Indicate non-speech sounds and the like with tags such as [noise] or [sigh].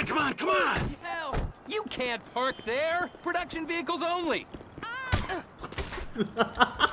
on, come on, come on! Hell, you can't park there. Production vehicles only. [laughs]